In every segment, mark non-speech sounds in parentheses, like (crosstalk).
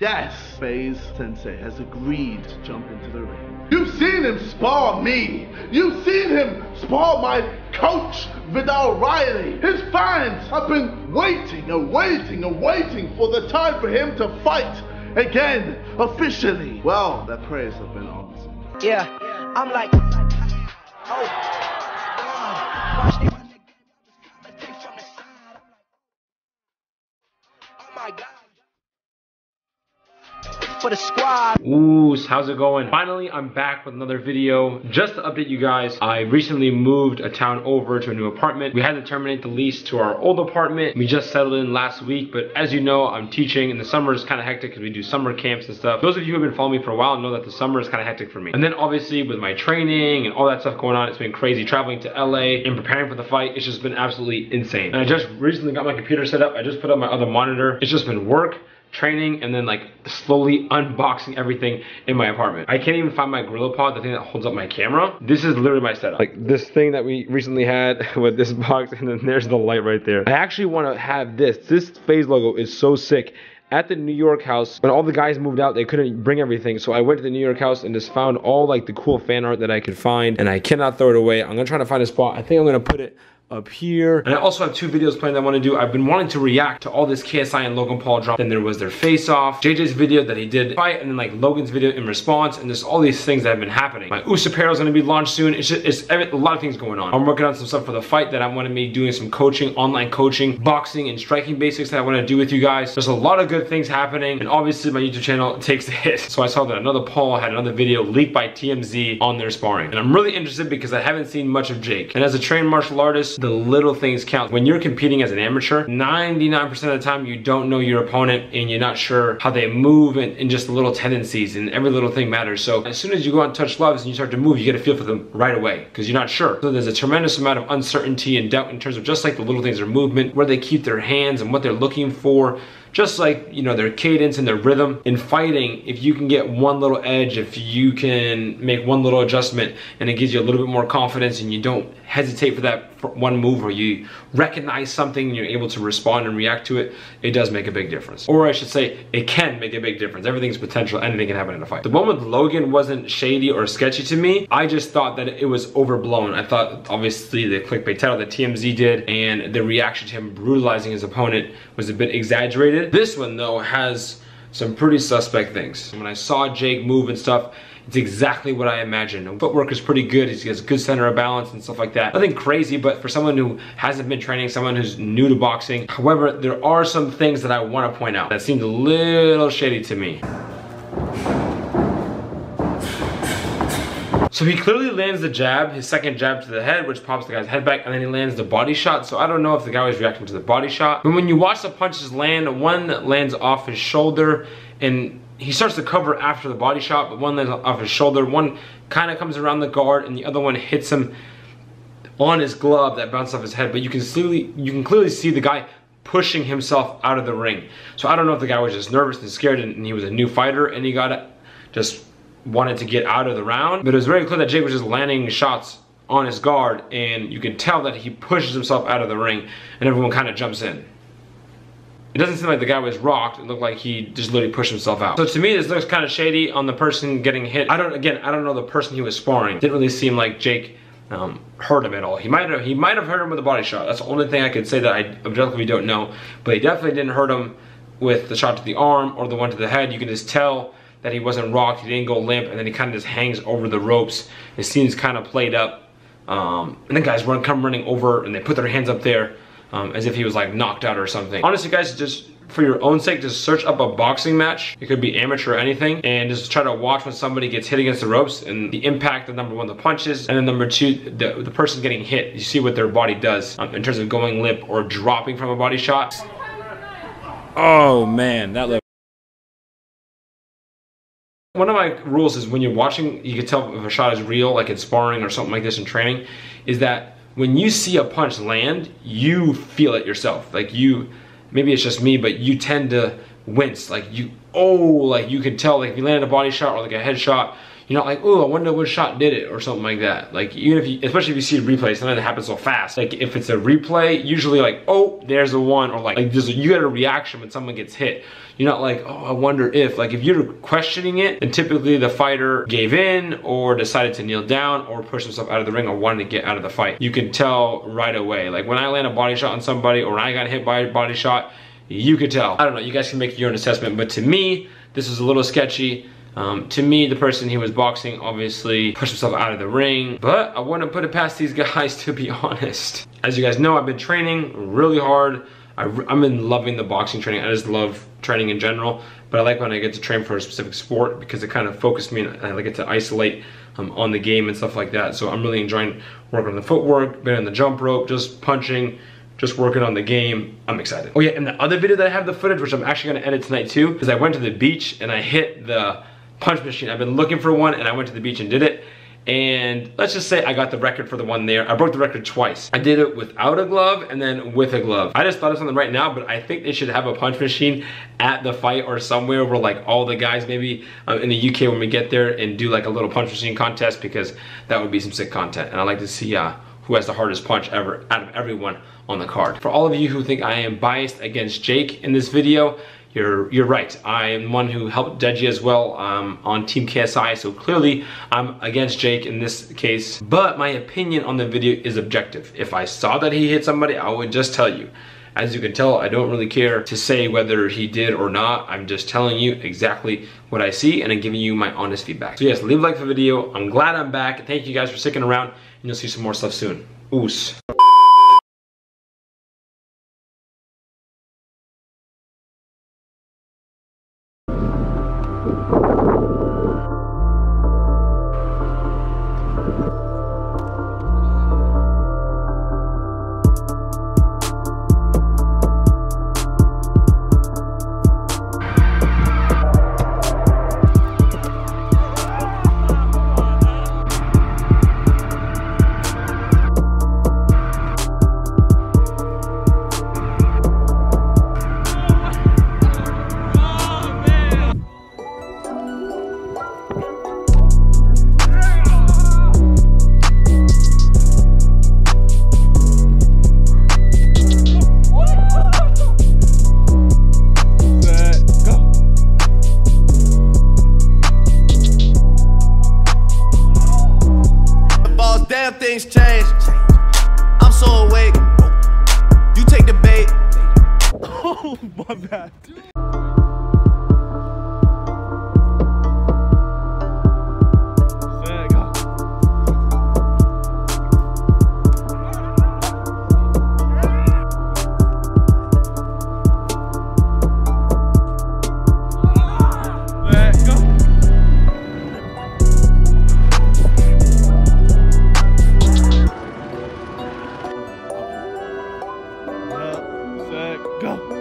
Yes, FaZe Sensei has agreed to jump into the ring. You've seen him spar me. You've seen him spar my coach, Vidal Riley. His fans have been waiting and waiting and waiting for the time for him to fight again, officially. Well, their prayers have been answered. Yeah, I'm like, oh, For the squad. Ooh, how's it going? Finally, I'm back with another video. Just to update you guys, I recently moved a town over to a new apartment. We had to terminate the lease to our old apartment. We just settled in last week, but as you know, I'm teaching and the summer is kind of hectic because we do summer camps and stuff. Those of you who have been following me for a while know that the summer is kind of hectic for me. And then obviously with my training and all that stuff going on, it's been crazy traveling to LA and preparing for the fight. It's just been absolutely insane. And I just recently got my computer set up. I just put up my other monitor. It's just been work training and then like slowly unboxing everything in my apartment. I can't even find my GorillaPod, the thing that holds up my camera. This is literally my setup. Like this thing that we recently had (laughs) with this box and then there's the light right there. I actually want to have this. This FaZe logo is so sick at the New York house, when all the guys moved out, they couldn't bring everything. So I went to the New York house and just found all like the cool fan art that I could find. And I cannot throw it away. I'm gonna try to find a spot. I think I'm gonna put it up here. And I also have two videos planned that I want to do. I've been wanting to react to all this KSI and Logan Paul drop. Then there was their face off, JJ's video that he did fight, and then like Logan's video in response, and there's all these things that have been happening. My Usyk apparel is going to be launched soon. It's just, it's a lot of things going on. I'm working on some stuff for the fight that I want to be doing some coaching, online coaching, boxing, and striking basics that I want to do with you guys. There's a lot of good things happening, and obviously my YouTube channel (laughs) takes a hit. So I saw that another Paul had another video leaked by TMZ on their sparring. And I'm really interested because I haven't seen much of Jake. And as a trained martial artist, the little things count. When you're competing as an amateur, 99% of the time you don't know your opponent and you're not sure how they move and, and, just the little tendencies and every little thing matters. So as soon as you go out and touch gloves and you start to move, you get a feel for them right away because you're not sure. So there's a tremendous amount of uncertainty and doubt in terms of just like the little things, their movement, where they keep their hands and what they're looking for just like you know their cadence and their rhythm in fighting if you can get one little edge if you can make one little adjustment and it gives you a little bit more confidence and you don't hesitate for that one move or you recognize something and you're able to respond and react to it it does make a big difference. Or I should say it can make a big difference. Everything's potential. Anything can happen in a fight. The one with Logan wasn't shady or sketchy to me. I just thought that it was overblown. I thought obviously the clickbait title that TMZ did and the reaction to him brutalizing his opponent was a bit exaggerated. This one though has some pretty suspect things. When I saw Jake move and stuff, it's exactly what I imagined. Footwork is pretty good. He has good center of balance and stuff like that. Nothing crazy, but for someone who hasn't been training, someone who's new to boxing. However, there are some things that I want to point out that seemed a little shady to me. So he clearly lands the jab, his second jab to the head, which pops the guy's head back, and then he lands the body shot. So I don't know if the guy was reacting to the body shot. But when you watch the punches land, one lands off his shoulder, and he starts to cover after the body shot, but one lands off his shoulder. One kind of comes around the guard, and the other one hits him on his glove that bounced off his head. But you can clearly, you can clearly see the guy pushing himself out of the ring. So I don't know if the guy was just nervous and scared, and he was a new fighter, and he got just wanted to get out of the round. But it was very clear that Jake was just landing shots on his guard and you can tell that he pushes himself out of the ring and everyone kind of jumps in. It doesn't seem like the guy was rocked. It looked like he just literally pushed himself out. So to me, this looks kind of shady on the person getting hit. I don't, again, I don't know the person he was sparring. Didn't really seem like Jake um, hurt him at all. He might have, he might have hurt him with a body shot. That's the only thing I could say that I objectively don't know. But he definitely didn't hurt him with the shot to the arm or the one to the head. You can just tell that he wasn't rocked, he didn't go limp, and then he kind of just hangs over the ropes. It seems kind of played up. Um, and then guys run, come running over and they put their hands up there um, as if he was like knocked out or something. Honestly guys, just for your own sake, just search up a boxing match. It could be amateur or anything. And just try to watch when somebody gets hit against the ropes and the impact of number one, the punches. And then number two, the, the person getting hit. You see what their body does um, in terms of going limp or dropping from a body shot. Oh man, that looked one of my rules is when you're watching, you can tell if a shot is real, like in sparring or something like this in training, is that when you see a punch land, you feel it yourself. Like you, maybe it's just me, but you tend to wince. Like you, oh, like you can tell, like if you landed a body shot or like a headshot, you're not like, oh, I wonder what shot did it or something like that. Like even if you, especially if you see a replay, sometimes it happens so fast. Like if it's a replay, usually like, oh, there's the one, or like, like a, you get a reaction when someone gets hit. You're not like, oh, I wonder if. Like if you're questioning it, then typically the fighter gave in or decided to kneel down or push himself out of the ring or wanted to get out of the fight. You can tell right away. Like when I land a body shot on somebody or when I got hit by a body shot, you could tell. I don't know, you guys can make your own assessment, but to me, this is a little sketchy. Um, to me, the person he was boxing obviously pushed himself out of the ring, but I wouldn't put it past these (laughs) guys to be honest. As you guys know, I've been training really hard. I, have been loving the boxing training. I just love training in general, but I like when I get to train for a specific sport because it kind of focused me and I it to isolate um, on the game and stuff like that. So I'm really enjoying working on the footwork, being on the jump rope, just punching, just working on the game. I'm excited. Oh yeah, and the other video that I have the footage, which I'm actually gonna edit tonight too, is I went to the beach and I hit the punch machine. I've been looking for one and I went to the beach and did it and let's just say I got the record for the one there. I broke the record twice. I did it without a glove and then with a glove. I just thought of something right now, but I think they should have a punch machine at the fight or somewhere where like all the guys maybe uh, in the UK when we get there and do like a little punch machine contest because that would be some sick content. And I like to see uh, who has the hardest punch ever out of everyone on the card. For all of you who think I am biased against Jake in this video, you're you're right. I am one who helped Deji as well um, on Team KSI, so clearly I'm against Jake in this case. But my opinion on the video is objective. If I saw that he hit somebody, I would just tell you. As you can tell, I don't really care to say whether he did or not. I'm just telling you exactly what I see and I'm giving you my honest feedback. So yes, leave a like for the video. I'm glad I'm back. Thank you guys for sticking around and you'll see some more stuff soon. Oos. go.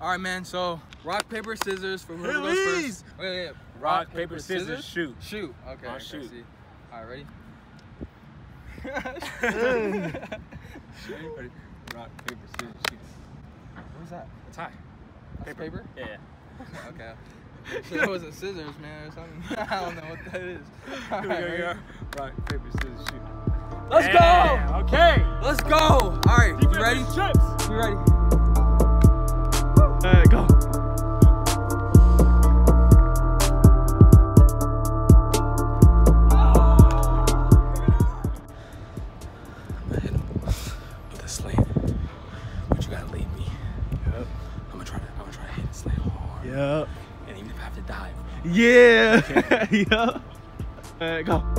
All right, man. So rock paper scissors for whoever goes first. Wait, wait, wait. Rock, rock paper, paper scissors, scissors, shoot. Shoot. Okay. I'll shoot. All right, ready? Ready? Rock, paper, scissors, shoot. What's that? A tie. That's paper? Yeah. Okay. So that was a scissors, man, or something. (laughs) I don't know what that is. All Here we right, go, ready? Rock, paper, scissors, shoot. Let's Yeah, go! Okay. Let's go! All right, you ready? You ready? Alright, go. With a slant. But you gotta lead me. Yep. I'm gonna try to I'm gonna try to hit the slant hard. Yep. And even if I have to dive. Yeah. (laughs) yep. Alright, go.